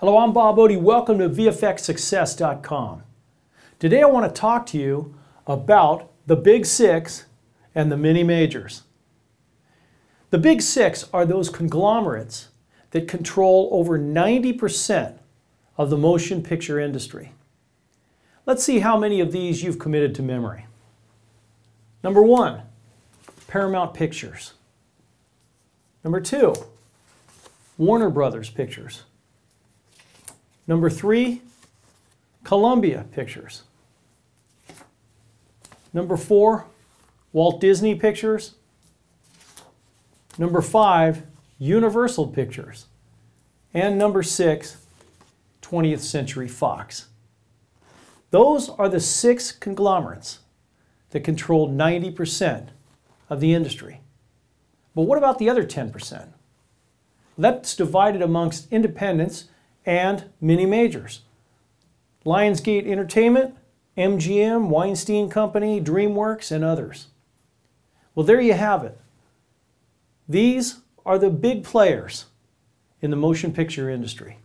Hello, I'm Bob Oedy. Welcome to VFXSuccess.com. Today I want to talk to you about the Big Six and the mini majors. The Big Six are those conglomerates that control over 90% of the motion picture industry. Let's see how many of these you've committed to memory. Number one, Paramount Pictures. Number two, Warner Brothers Pictures. Number three, Columbia Pictures. Number four, Walt Disney Pictures. Number five, Universal Pictures. And number six, 20th Century Fox. Those are the six conglomerates that control 90% of the industry. But what about the other 10%? That's divided amongst independents and mini majors. Lionsgate Entertainment, MGM, Weinstein Company, DreamWorks, and others. Well, there you have it. These are the big players in the motion picture industry.